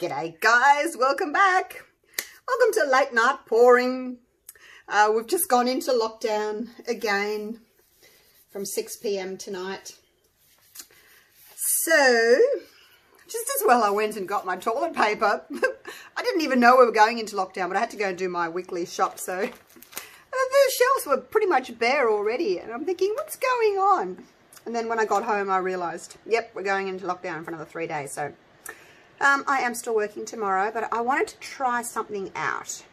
G'day guys, welcome back. Welcome to Late Night Pouring. Uh, we've just gone into lockdown again from 6pm tonight. So, just as well I went and got my toilet paper. I didn't even know we were going into lockdown, but I had to go and do my weekly shop, so uh, the shelves were pretty much bare already. And I'm thinking, what's going on? And then when I got home, I realised, yep, we're going into lockdown for another three days, so um, I am still working tomorrow, but I wanted to try something out.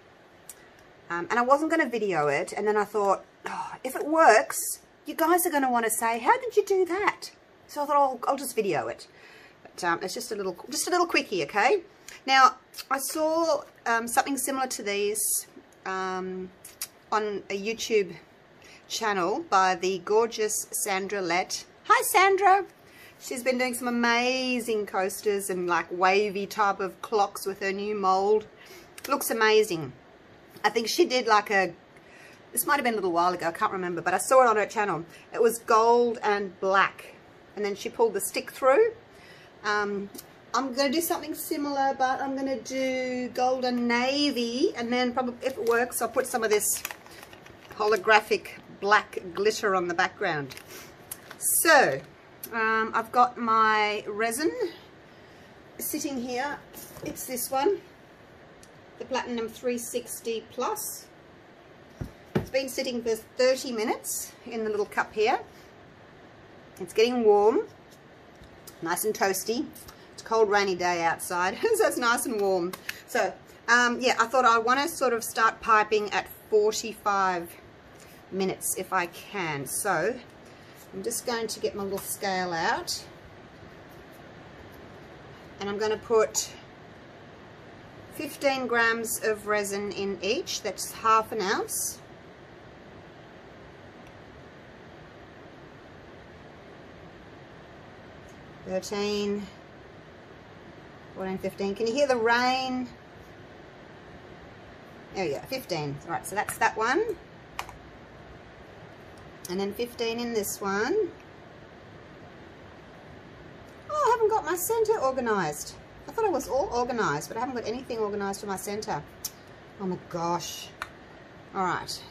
Um, and I wasn't going to video it, and then I thought, oh, if it works, you guys are going to want to say, how did you do that? So I thought, I'll, I'll just video it. But um, it's just a little, just a little quickie, okay? Now, I saw um, something similar to these um, on a YouTube channel by the gorgeous Sandra Lett. Hi, Sandra. She's been doing some amazing coasters and like wavy type of clocks with her new mold. Looks amazing. I think she did like a, this might have been a little while ago, I can't remember, but I saw it on her channel. It was gold and black. And then she pulled the stick through. Um, I'm going to do something similar, but I'm going to do gold and navy. And then probably, if it works, I'll put some of this holographic black glitter on the background. So, um, I've got my resin sitting here. It's this one, the Platinum 360 Plus. It's been sitting for 30 minutes in the little cup here. It's getting warm, nice and toasty. It's a cold rainy day outside, so it's nice and warm. So, um, yeah, I thought I want to sort of start piping at 45 minutes if I can. So, I'm just going to get my little scale out and I'm going to put 15 grams of resin in each, that's half an ounce. Thirteen, fourteen, fifteen. Can you hear the rain? There we go, 15. All right, so that's that one and then 15 in this one. Oh, I haven't got my centre organised. I thought I was all organised, but I haven't got anything organised for my centre. Oh my gosh. All right.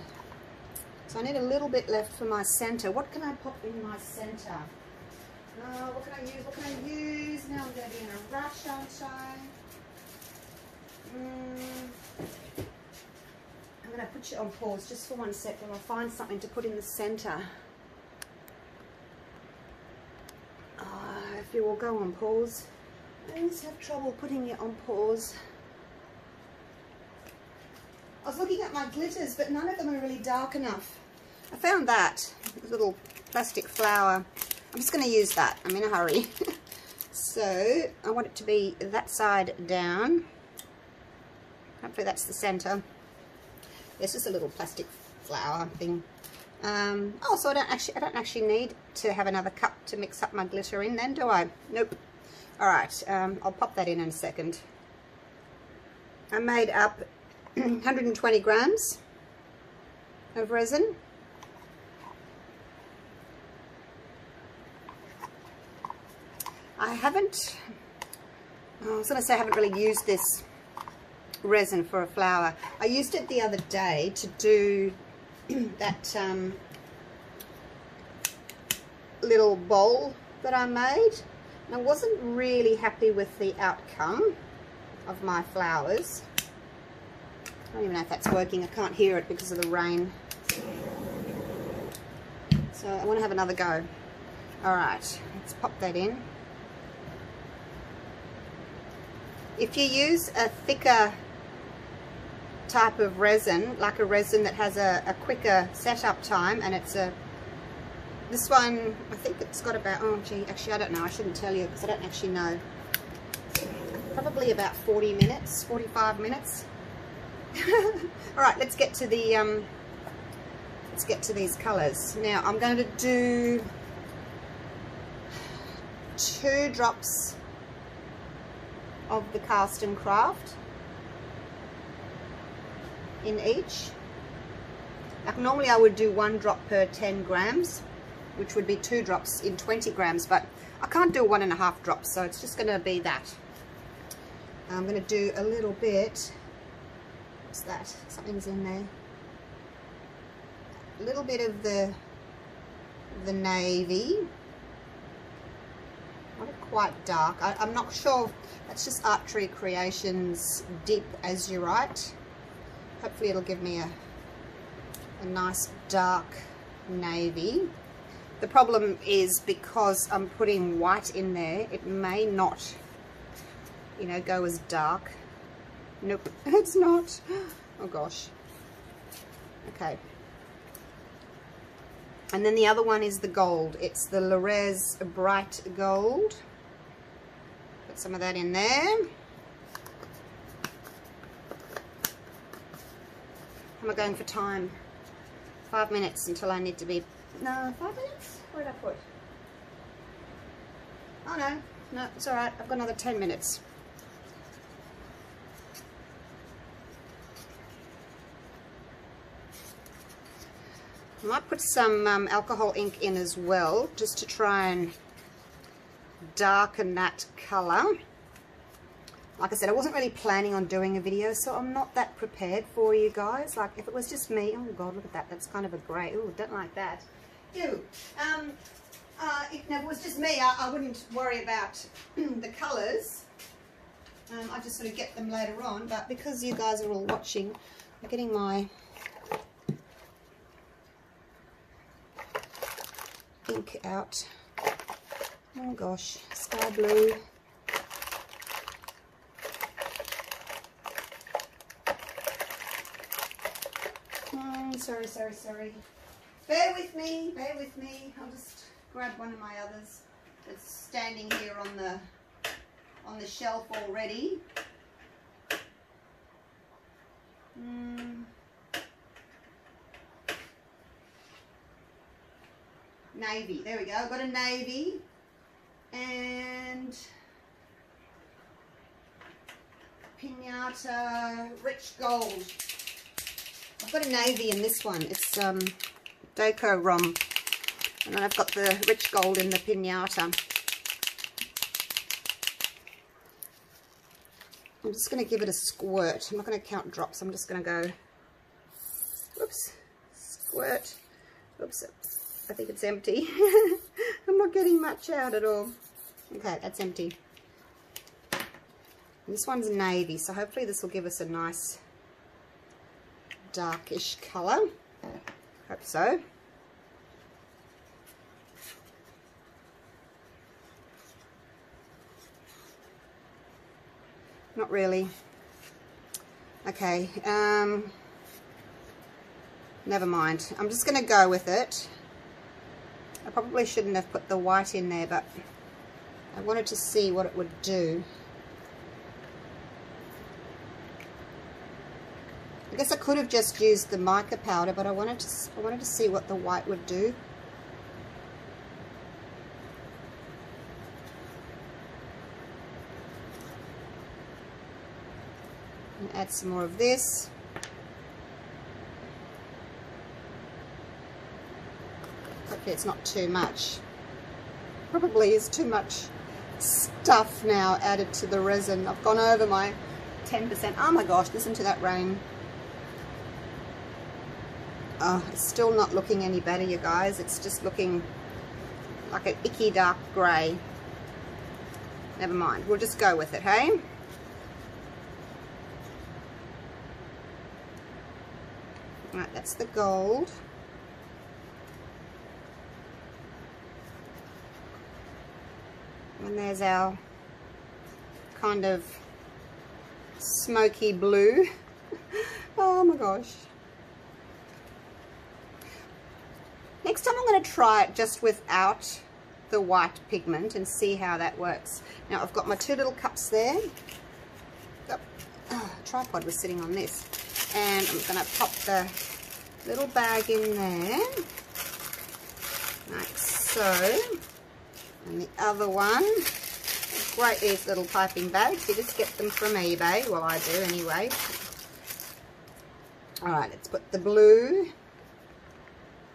So I need a little bit left for my centre. What can I pop in my centre? Oh, what can I use? What can I use? Now I'm going to be in a rush, aren't I? Mm. I'm going to put you on pause just for one sec while I find something to put in the centre. Oh, uh, if you will go on pause. I always have trouble putting it on pause. I was looking at my glitters, but none of them are really dark enough. I found that, little plastic flower. I'm just going to use that. I'm in a hurry. so, I want it to be that side down. Hopefully that's the centre. It's just a little plastic flower thing. Um, oh, so I don't actually I don't actually need to have another cup to mix up my glitter in then, do I? Nope. All right, um, I'll pop that in in a second. I made up 120 grams of resin. I haven't, oh, I was going to say I haven't really used this resin for a flower. I used it the other day to do that um, little bowl that I made. And I wasn't really happy with the outcome of my flowers. I don't even know if that's working. I can't hear it because of the rain. So I want to have another go. Alright, let's pop that in. If you use a thicker type of resin, like a resin that has a, a quicker setup time and it's a, this one, I think it's got about, oh gee, actually I don't know, I shouldn't tell you because I don't actually know. Probably about 40 minutes, 45 minutes. Alright, let's get to the, um, let's get to these colours. Now I'm going to do two drops of the Castin Craft in each. Like normally I would do one drop per 10 grams, which would be two drops in 20 grams, but I can't do one and a half drops, so it's just going to be that. I'm going to do a little bit, what's that? Something's in there. A little bit of the, the navy. Not quite dark. I, am not sure. That's just Archery Creations Dip As You Write. Hopefully it'll give me a, a nice dark navy. The problem is because I'm putting white in there, it may not, you know, go as dark. Nope, it's not. Oh gosh. Okay. And then the other one is the gold. It's the Lorez Bright Gold. Put some of that in there. How am I going for time? Five minutes until I need to be no, five minutes? Where did I put? Oh no, no, it's alright. I've got another 10 minutes. I might put some um, alcohol ink in as well, just to try and darken that colour. Like I said, I wasn't really planning on doing a video, so I'm not that prepared for you guys. Like, if it was just me, oh God, look at that. That's kind of a grey. Oh, don't like that do. Um, uh, if it was just me, I, I wouldn't worry about the colours. Um, I just sort of get them later on, but because you guys are all watching, I'm getting my ink out. Oh gosh, sky blue. Oh, sorry, sorry, sorry. Bear with me, bear with me. I'll just grab one of my others that's standing here on the on the shelf already. Mm. Navy, there we go. I've got a navy and Piñata rich gold. I've got a navy in this one. It's um Deco Rom. And then I've got the rich gold in the Piñata. I'm just going to give it a squirt. I'm not going to count drops. I'm just going to go, whoops, squirt. Oops, I think it's empty. I'm not getting much out at all. Okay, that's empty. And this one's navy, so hopefully this will give us a nice darkish colour. Hope so. Not really. Okay, um, never mind. I'm just going to go with it. I probably shouldn't have put the white in there, but I wanted to see what it would do. I guess I could have just used the mica powder, but I wanted to I wanted to see what the white would do. And add some more of this. Hopefully it's not too much. Probably is too much stuff now added to the resin. I've gone over my 10%. Oh my gosh, listen to that rain. Oh, it's still not looking any better, you guys. It's just looking like an icky dark grey. Never mind. We'll just go with it, hey? Right, that's the gold. And there's our kind of smoky blue. oh my gosh. Next time I'm going to try it just without the white pigment and see how that works. Now I've got my two little cups there. Oh, oh, tripod was sitting on this. And I'm going to pop the little bag in there. Like so. And the other one. Great these little piping bags. You just get them from eBay. Well, I do anyway. Alright, let's put the blue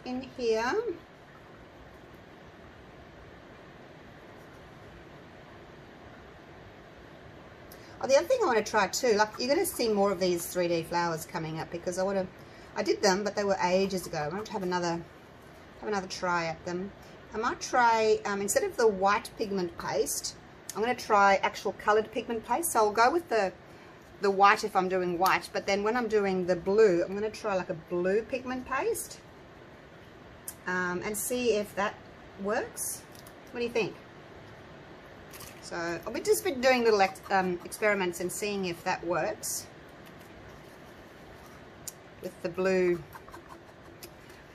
in here. Oh, the other thing I want to try too, like you're going to see more of these 3D flowers coming up because I want to, I did them, but they were ages ago. I want to have another, have another try at them. I might try, um, instead of the white pigment paste, I'm going to try actual coloured pigment paste. So I'll go with the the white if I'm doing white, but then when I'm doing the blue, I'm going to try like a blue pigment paste um, and see if that works. What do you think? So I've just been doing little um, experiments and seeing if that works with the blue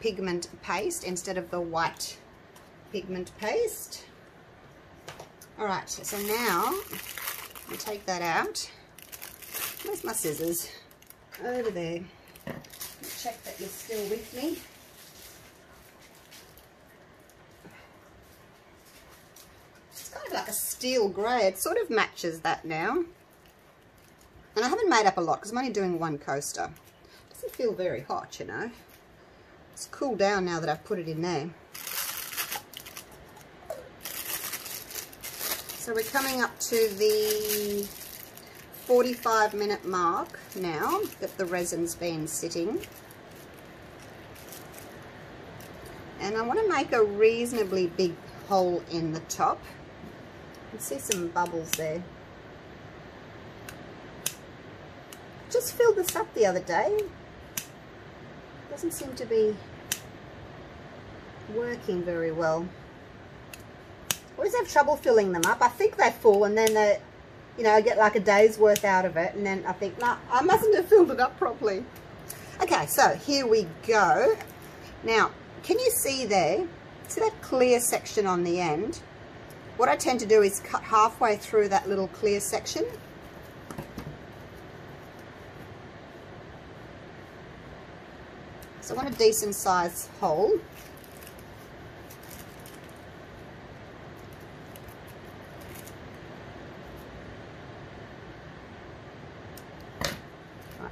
pigment paste instead of the white pigment paste. Alright, so now I take that out. Where's my scissors? Over there. Check that you're still with me. It's kind of like a steel grey. It sort of matches that now. And I haven't made up a lot because I'm only doing one coaster. It doesn't feel very hot, you know. It's cooled down now that I've put it in there. So we're coming up to the 45 minute mark now that the resin's been sitting. And I want to make a reasonably big hole in the top. You can see some bubbles there. Just filled this up the other day. Doesn't seem to be working very well always have trouble filling them up. I think they're full and then they, you know, I get like a day's worth out of it and then I think, nah, I mustn't have filled it up properly. Okay, so here we go. Now, can you see there, see that clear section on the end? What I tend to do is cut halfway through that little clear section. So I want a decent size hole.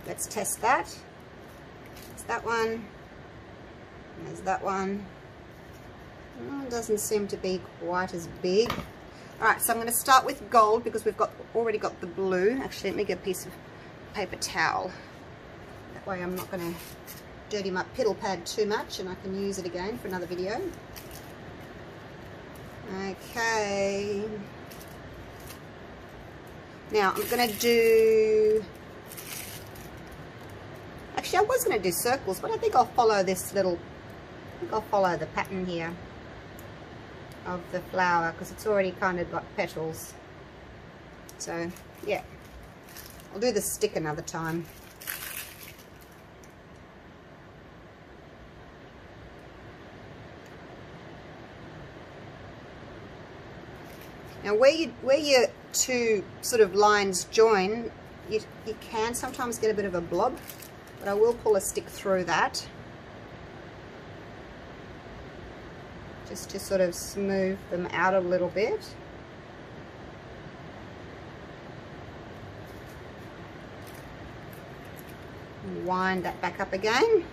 Let's test that. It's that one. There's that one. Oh, doesn't seem to be quite as big. Alright, so I'm going to start with gold because we've got already got the blue. Actually, let me get a piece of paper towel. That way I'm not going to dirty my piddle pad too much and I can use it again for another video. Okay. Now I'm going to do Actually, I was going to do circles, but I think I'll follow this little, I think I'll follow the pattern here of the flower because it's already kind of got petals. So, yeah. I'll do the stick another time. Now where you where your two sort of lines join, you, you can sometimes get a bit of a blob but I will pull a stick through that just to sort of smooth them out a little bit. wind that back up again.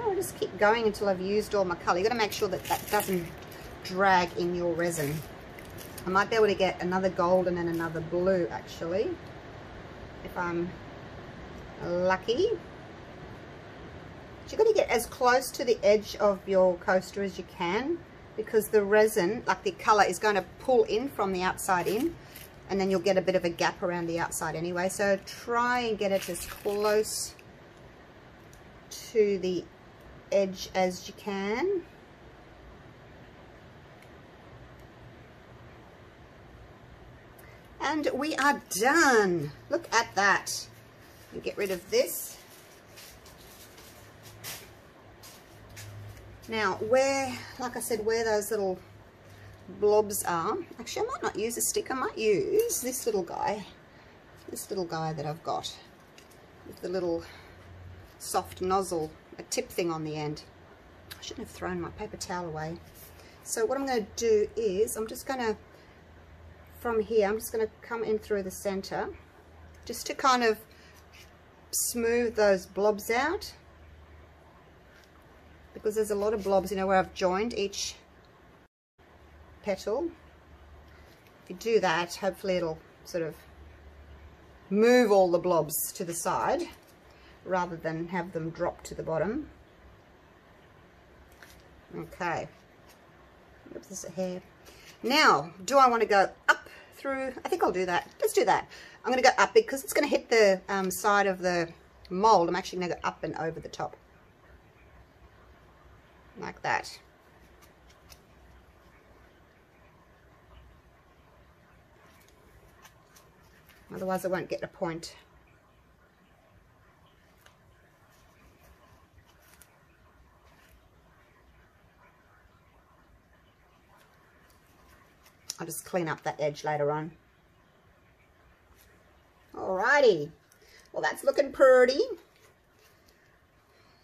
Oh, I'll just keep going until I've used all my colour. You've got to make sure that that doesn't drag in your resin. I might be able to get another golden and another blue actually if I'm lucky. you've got to get as close to the edge of your coaster as you can because the resin, like the colour, is going to pull in from the outside in and then you'll get a bit of a gap around the outside anyway. So try and get it as close to the edge as you can. And we are done. Look at that. Get rid of this. Now, where, like I said, where those little blobs are, actually I might not use a stick, I might use this little guy, this little guy that I've got with the little soft nozzle, a tip thing on the end. I shouldn't have thrown my paper towel away. So what I'm going to do is, I'm just going to from here, I'm just going to come in through the center just to kind of smooth those blobs out because there's a lot of blobs, you know, where I've joined each petal. If you do that, hopefully it'll sort of move all the blobs to the side rather than have them drop to the bottom. Okay. Oops, this hair. Now, do I want to go through? I think I'll do that. Let's do that. I'm going to go up because it's going to hit the um, side of the mold. I'm actually going to go up and over the top. Like that. Otherwise I won't get a point. I'll just clean up that edge later on. Alrighty. Well, that's looking pretty.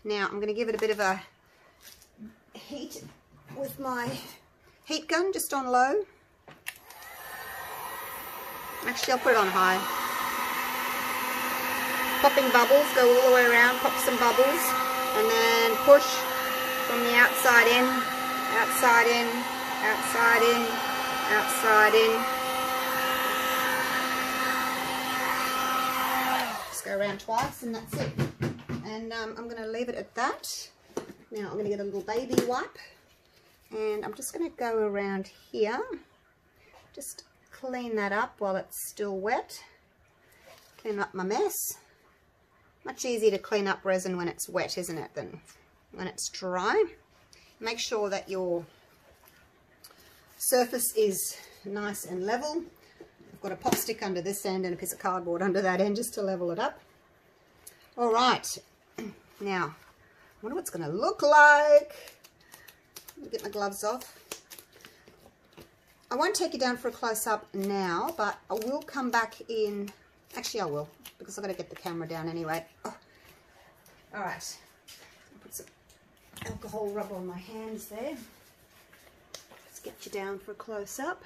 Now, I'm going to give it a bit of a heat with my heat gun, just on low. Actually, I'll put it on high. Popping bubbles, go all the way around, pop some bubbles, and then push from the outside in, outside in, outside in, outside in. Just go around twice and that's it. And um, I'm going to leave it at that. Now I'm going to get a little baby wipe and I'm just going to go around here. Just clean that up while it's still wet. Clean up my mess. Much easier to clean up resin when it's wet, isn't it, than when it's dry. Make sure that your surface is nice and level. I've got a pop stick under this end and a piece of cardboard under that end just to level it up. All right, now, I wonder what it's going to look like. get my gloves off. I won't take you down for a close-up now, but I will come back in. Actually, I will, because I've got to get the camera down anyway. Oh. All right, put some alcohol rub on my hands there get you down for a close-up.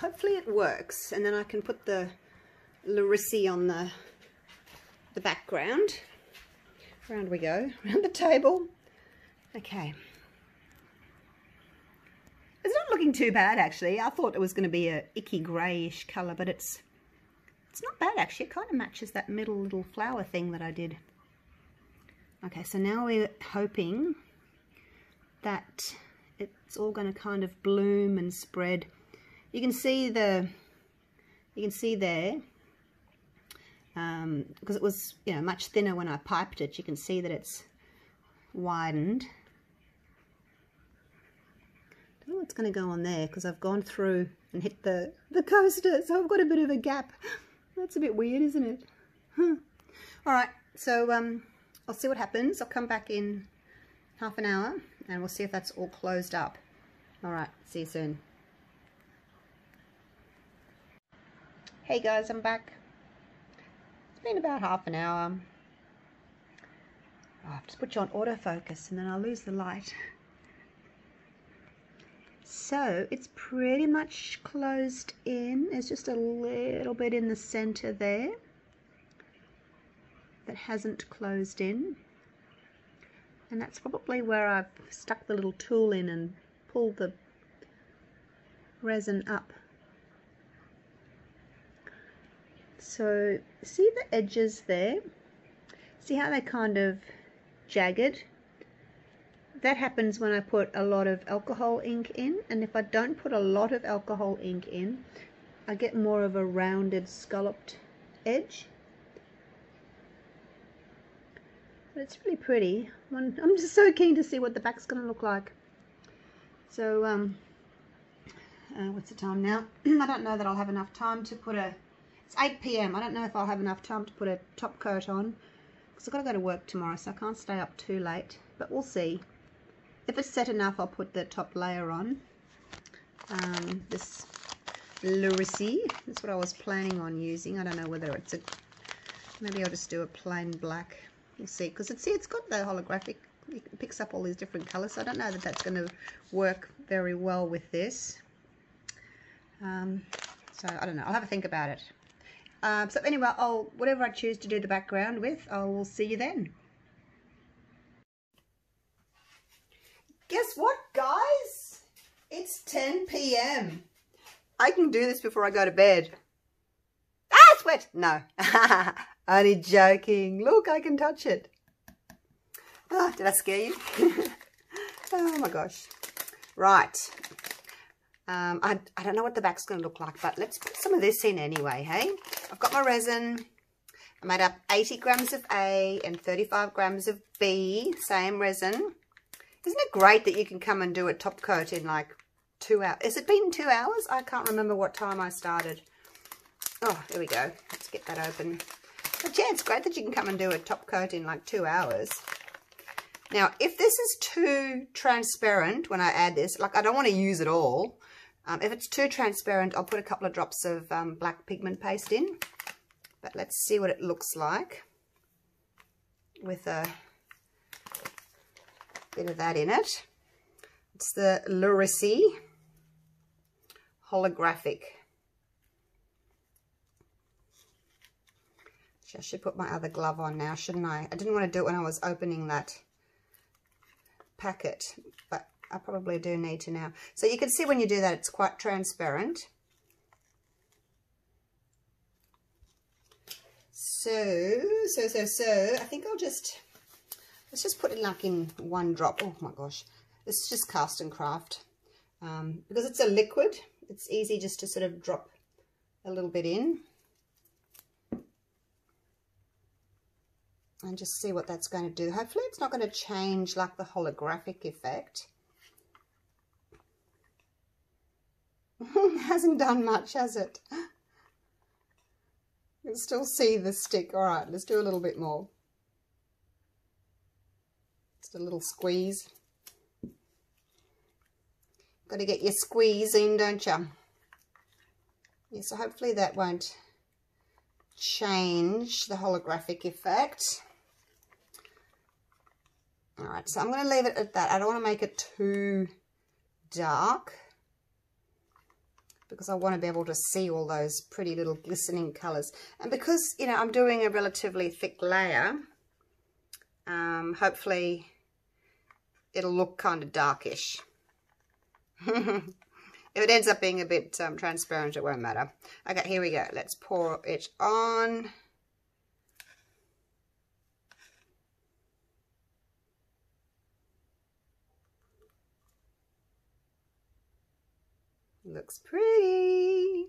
Hopefully it works and then I can put the Larissi on the, the background. Around we go, around the table. Okay. It's not looking too bad actually. I thought it was going to be a icky greyish colour, but it's it's not bad actually. It kind of matches that middle little flower thing that I did. Okay, so now we're hoping that it's all going to kind of bloom and spread. You can see the, you can see there, um, because it was, you know, much thinner when I piped it, you can see that it's widened. I don't know what's going to go on there because I've gone through and hit the, the coaster, so I've got a bit of a gap. That's a bit weird, isn't it? Huh. All right, so um, I'll see what happens. I'll come back in half an hour and we'll see if that's all closed up. All right, see you soon. Hey guys, I'm back. It's been about half an hour. Oh, I've just put you on autofocus and then I'll lose the light. So it's pretty much closed in. There's just a little bit in the center there that hasn't closed in. And that's probably where I've stuck the little tool in and pulled the resin up. So see the edges there? See how they're kind of jagged? That happens when I put a lot of alcohol ink in and if I don't put a lot of alcohol ink in I get more of a rounded scalloped edge. But it's really pretty. I'm just so keen to see what the back's going to look like. So, um, uh, what's the time now? I don't know that I'll have enough time to put a... It's 8 p.m. I don't know if I'll have enough time to put a top coat on. Because I've got to go to work tomorrow, so I can't stay up too late. But we'll see. If it's set enough, I'll put the top layer on. Um, this Larissi. That's what I was planning on using. I don't know whether it's a... Maybe I'll just do a plain black see because it's see it's got the holographic it picks up all these different colors so I don't know that that's going to work very well with this um, so I don't know I'll have a think about it Um, so anyway, I'll whatever I choose to do the background with, I will see you then. Guess what, guys? It's 10 p.m. I can do this before I go to bed. Ah, sweat! No. Only joking. Look, I can touch it. Oh, did I scare you? oh my gosh. Right. Um, I, I don't know what the back's going to look like, but let's put some of this in anyway, hey? I've got my resin. I made up 80 grams of A and 35 grams of B, same resin. Isn't it great that you can come and do a top coat in like two hours? Has it been two hours? I can't remember what time I started. Oh, there we go. Let's get that open. But yeah, it's great that you can come and do a top coat in like two hours. Now, if this is too transparent when I add this, like I don't want to use it all. Um, if it's too transparent, I'll put a couple of drops of um, black pigment paste in. But let's see what it looks like with a bit of that in it. It's the Lurisi holographic. I should put my other glove on now, shouldn't I? I didn't want to do it when I was opening that packet, but I probably do need to now. So you can see when you do that, it's quite transparent. So, so, so, so, I think I'll just, let's just put it like in one drop. Oh my gosh, this is just Castin Craft. Um, because it's a liquid, it's easy just to sort of drop a little bit in. And just see what that's going to do. Hopefully it's not going to change like the holographic effect. hasn't done much, has it? You can still see the stick. All right, let's do a little bit more. Just a little squeeze. Got to get your squeeze in, don't you? Yeah, so hopefully that won't change the holographic effect. All right, so I'm going to leave it at that. I don't want to make it too dark because I want to be able to see all those pretty little glistening colours. And because, you know, I'm doing a relatively thick layer, um, hopefully it'll look kind of darkish. if it ends up being a bit um, transparent, it won't matter. Okay, here we go. Let's pour it on. Looks pretty.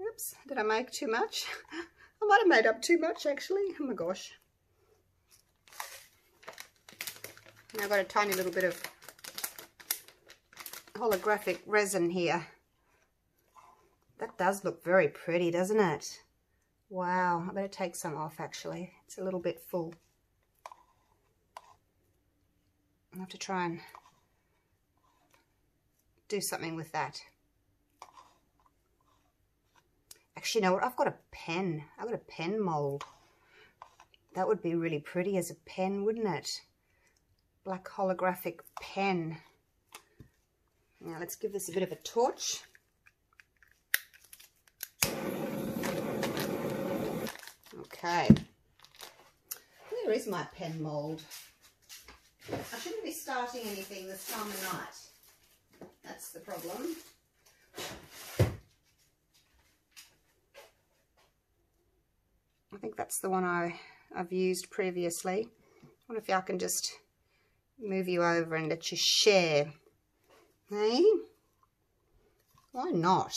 Oops, did I make too much? I might have made up too much actually. Oh my gosh. Now I've got a tiny little bit of holographic resin here. That does look very pretty, doesn't it? Wow, I better take some off actually. It's a little bit full. I'll have to try and do something with that. Actually, you know what? I've got a pen. I've got a pen mold. That would be really pretty as a pen, wouldn't it? Black holographic pen. Now let's give this a bit of a torch. Okay. Where is my pen mold? I shouldn't be starting anything this time of night. That's the problem. I think that's the one I, I've used previously. I wonder if I can just move you over and let you share. Hey? Why not?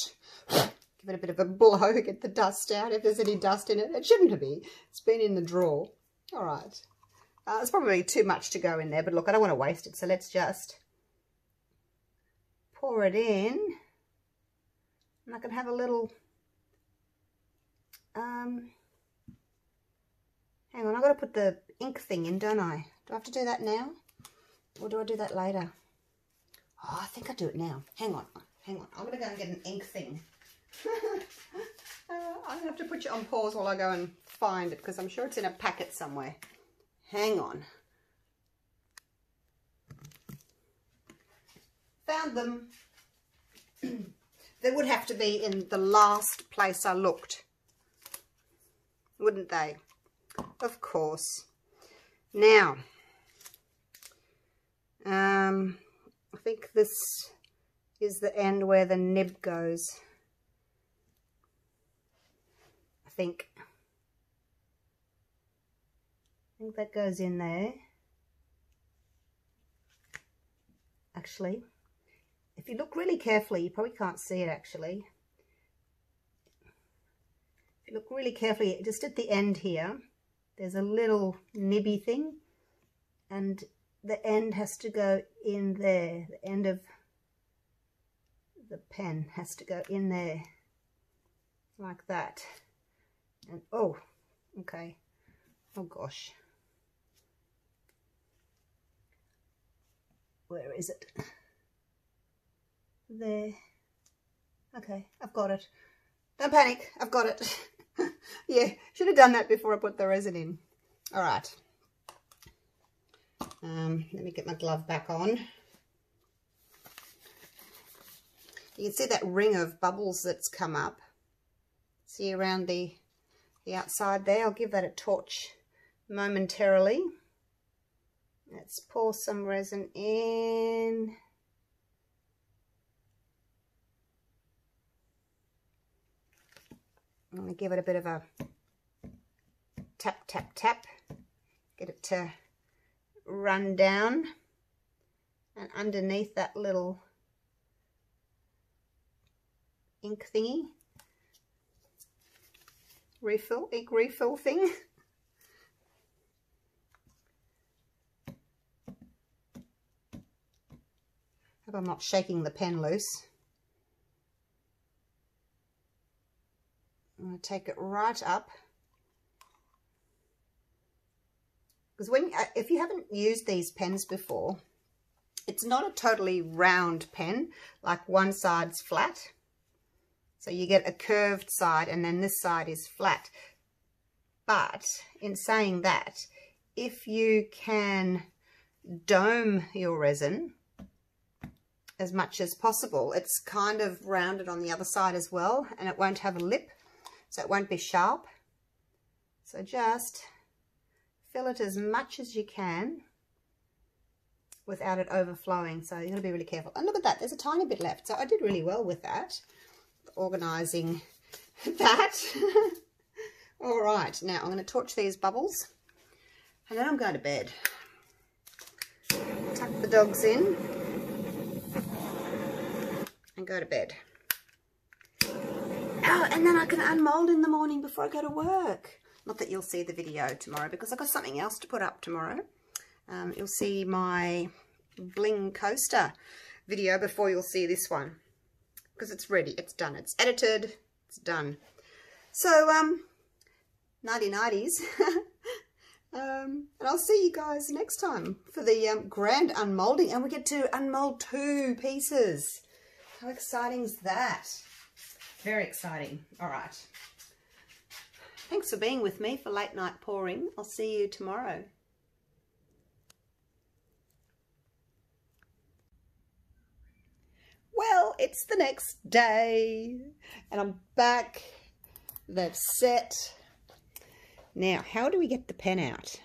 Give it a bit of a blow, get the dust out if there's any dust in it. It shouldn't be. It's been in the drawer. All right. Uh, it's probably too much to go in there, but look, I don't want to waste it, so let's just pour it in. And I can have a little, um, hang on, I've got to put the ink thing in, don't I? Do I have to do that now? Or do I do that later? Oh, I think I do it now. Hang on, hang on. I'm going to go and get an ink thing. uh, I'm to have to put you on pause while I go and find it because I'm sure it's in a packet somewhere. Hang on. Found them. they would have to be in the last place I looked. wouldn't they? Of course. Now, um, I think this is the end where the nib goes. I think. I think that goes in there. Actually, if you look really carefully, you probably can't see it actually. If you look really carefully, just at the end here, there's a little nibby thing and the end has to go in there. The end of the pen has to go in there like that. And oh, okay. Oh gosh. Where is it? There. Okay, I've got it. Don't panic, I've got it. yeah, should have done that before I put the resin in. All right. Um, let me get my glove back on. You can see that ring of bubbles that's come up. See around the, the outside there. I'll give that a torch momentarily. Let's pour some resin in. I'm going to give it a bit of a tap, tap, tap. Get it to run down. And underneath that little ink thingy. Refill ink refill thing. Hope I'm not shaking the pen loose I'm going to take it right up. Because when uh, if you haven't used these pens before it's not a totally round pen like one side's flat. So you get a curved side and then this side is flat. But in saying that if you can dome your resin as much as possible it's kind of rounded on the other side as well and it won't have a lip so it won't be sharp so just fill it as much as you can without it overflowing. So you're going to be really careful. And look at that, there's a tiny bit left. So I did really well with that, organising that. All right, now I'm going to torch these bubbles and then I'm going to bed. Tuck the dogs in and go to bed. Oh, and then I can unmold in the morning before I go to work. Not that you'll see the video tomorrow because I've got something else to put up tomorrow. Um, you'll see my bling coaster video before you'll see this one because it's ready, it's done, it's edited, it's done. So, um, nighty nighties. um, and I'll see you guys next time for the um, grand unmolding and we get to unmold two pieces. How exciting is that? Very exciting. All right. Thanks for being with me for late night pouring. I'll see you tomorrow. Well, it's the next day and I'm back. They've set. Now, how do we get the pen out?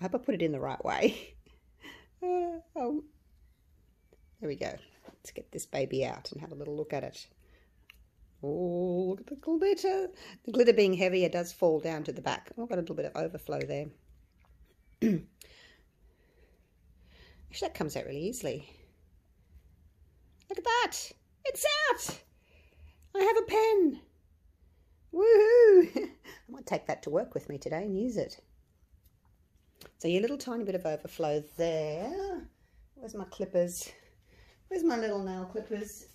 I hope I put it in the right way. Uh, oh, there we go. Let's get this baby out and have a little look at it. Oh, look at the glitter. The glitter being heavier does fall down to the back. Oh, I've got a little bit of overflow there. Actually, that comes out really easily. Look at that. It's out. I have a pen. Woohoo. I might take that to work with me today and use it. So your little tiny bit of overflow there. Where's my clippers? Where's my little nail clippers?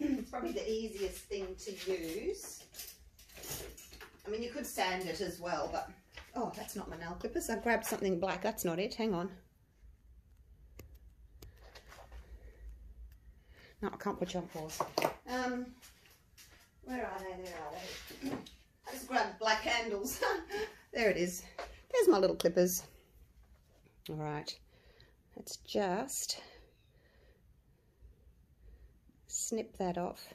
it's probably the easiest thing to use. I mean, you could sand it as well, but... Oh, that's not my nail clippers. I grabbed something black. That's not it. Hang on. No, I can't put you on pause. Um, where are they? There are they. I just grabbed black handles. there it is. There's my little clippers. All right. Let's just snip that off.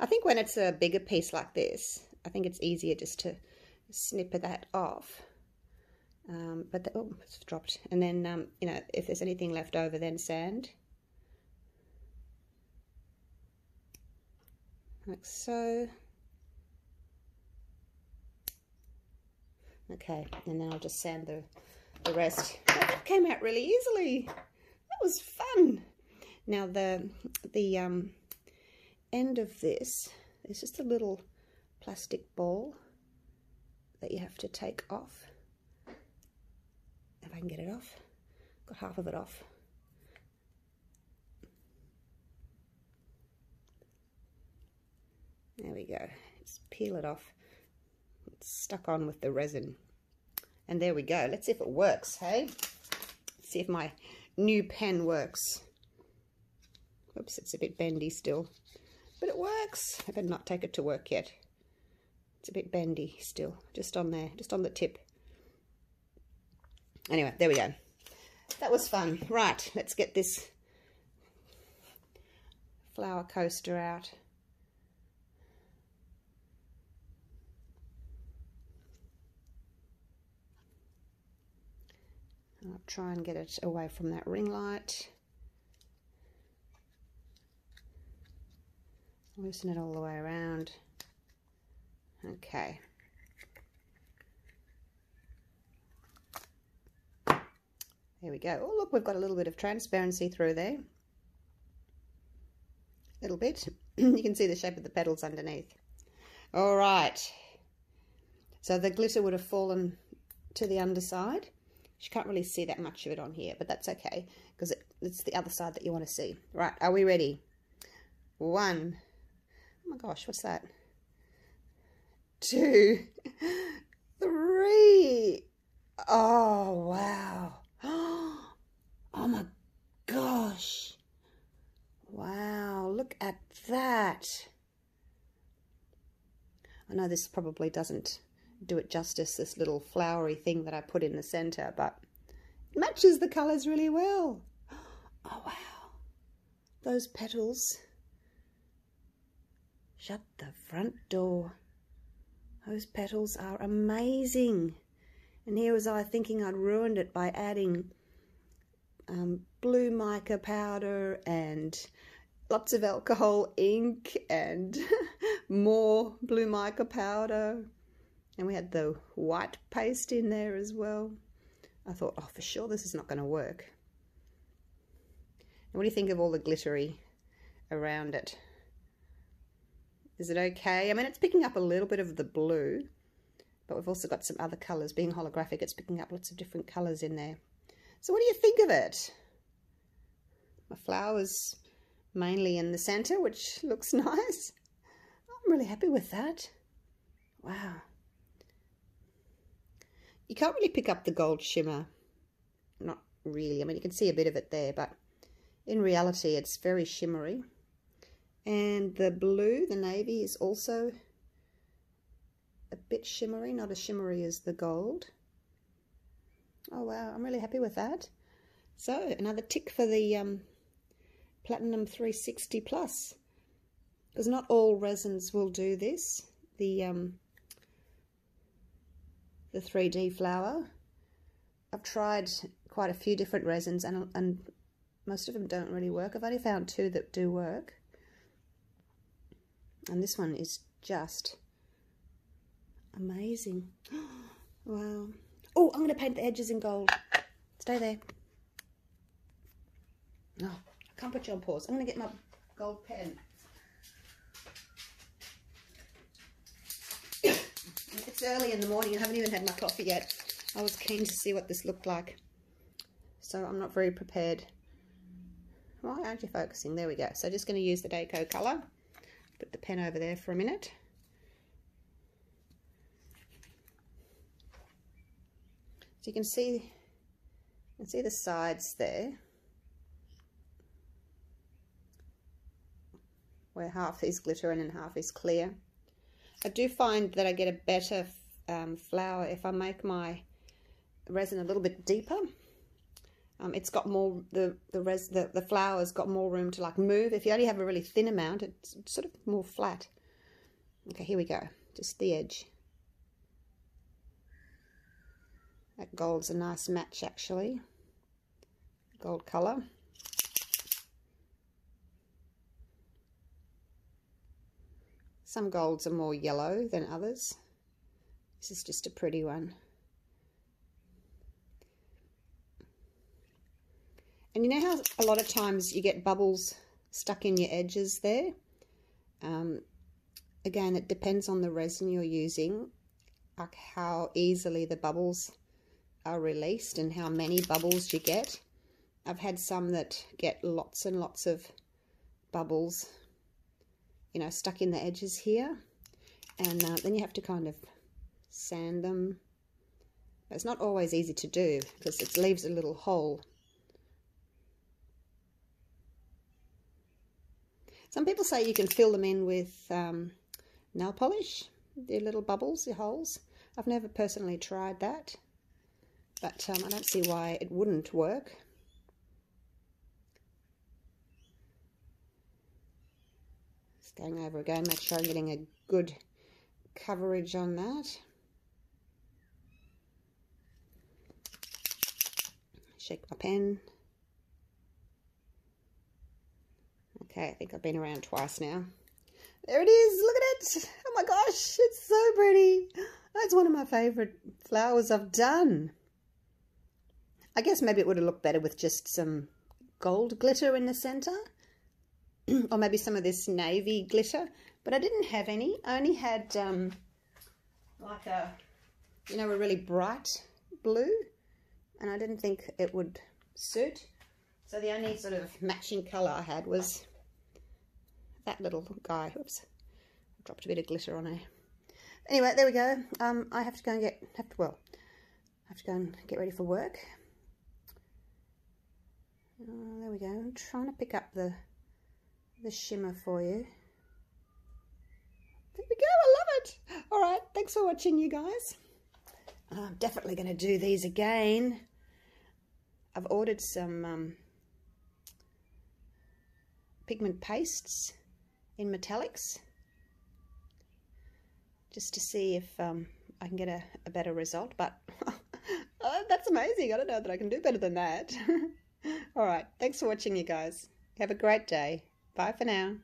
I think when it's a bigger piece like this, I think it's easier just to snip that off. Um, but the, oh, it's dropped. And then, um, you know, if there's anything left over, then sand. Like so. Okay, and then I'll just sand the, the rest. Oh, that came out really easily. That was fun. Now the the um, end of this, there's just a little plastic ball that you have to take off. If I can get it off. Got half of it off. There we go. Just peel it off. It's stuck on with the resin. And there we go. Let's see if it works, hey? Let's see if my new pen works. Oops, it's a bit bendy still. But it works. I better not take it to work yet. It's a bit bendy still, just on there, just on the tip. Anyway, there we go. That was fun. Right, let's get this flower coaster out. I'll try and get it away from that ring light. Loosen it all the way around. Okay. There we go. Oh, look, we've got a little bit of transparency through there. A little bit. you can see the shape of the petals underneath. All right. So the glitter would have fallen to the underside. You can't really see that much of it on here, but that's okay because it, it's the other side that you want to see. Right, are we ready? One. Oh my gosh, what's that? Two, three. Oh, wow. Oh my gosh. Wow, look at that. I know this probably doesn't do it justice, this little flowery thing that I put in the center, but it matches the colors really well. Oh, wow. Those petals. Shut the front door. Those petals are amazing. And here was I thinking I'd ruined it by adding um, blue mica powder and lots of alcohol ink and more blue mica powder and we had the white paste in there as well. I thought, oh, for sure this is not going to work. And what do you think of all the glittery around it? Is it okay? I mean, it's picking up a little bit of the blue, but we've also got some other colours. Being holographic, it's picking up lots of different colours in there. So what do you think of it? My flowers mainly in the centre, which looks nice. I'm really happy with that. Wow. You can't really pick up the gold shimmer. Not really. I mean, you can see a bit of it there, but in reality, it's very shimmery. And the blue, the navy, is also a bit shimmery, not as shimmery as the gold. Oh, wow. I'm really happy with that. So, another tick for the um, Platinum 360 Plus. Because not all resins will do this. The um, the 3D flower. I've tried quite a few different resins and, and most of them don't really work. I've only found two that do work. And this one is just amazing. wow. Oh, I'm going to paint the edges in gold. Stay there. No, oh, I can't put you on pause. I'm to get my gold pen. It's early in the morning. I haven't even had my coffee yet. I was keen to see what this looked like. So I'm not very prepared. Why aren't you focusing? There we go. So just going to use the DecoColor. Put the pen over there for a minute. So you can see, you can see the sides there. Where half is glitter and half is clear. I do find that I get a better um, flower if I make my resin a little bit deeper. Um, it's got more, the, the, res, the, the flower's got more room to like move. If you only have a really thin amount, it's sort of more flat. Okay, here we go. Just the edge. That gold's a nice match actually. Gold colour. Some golds are more yellow than others. This is just a pretty one. And you know how a lot of times you get bubbles stuck in your edges there? Um, again, it depends on the resin you're using, like how easily the bubbles are released and how many bubbles you get. I've had some that get lots and lots of bubbles, you know, stuck in the edges here. And uh, then you have to kind of sand them. It's not always easy to do because it leaves a little hole. Some people say you can fill them in with um, nail polish, the little bubbles, the holes. I've never personally tried that, but um, I don't see why it wouldn't work. Just going over again, make sure I'm getting a good coverage on that. Shake my pen. Okay, I think I've been around twice now. There it is. Look at it. Oh my gosh, it's so pretty. That's one of my favourite flowers I've done. I guess maybe it would have looked better with just some gold glitter in the centre. or maybe some of this navy glitter. But I didn't have any. I only had um, like a, you know, a really bright blue. And I didn't think it would suit. So the only sort of matching colour I had was that little guy. Oops, dropped a bit of glitter on her. Anyway, there we go. Um, I have to go and get, have to, well, I have to go and get ready for work. Uh, there we go. I'm trying to pick up the the shimmer for you. There we go. I love it. All right. Thanks for watching, you guys. I'm definitely going to do these again. I've ordered some um, pigment pastes in metallics just to see if um, I can get a, a better result but oh, that's amazing. I don't know that I can do better than that. Alright thanks for watching you guys. Have a great day. Bye for now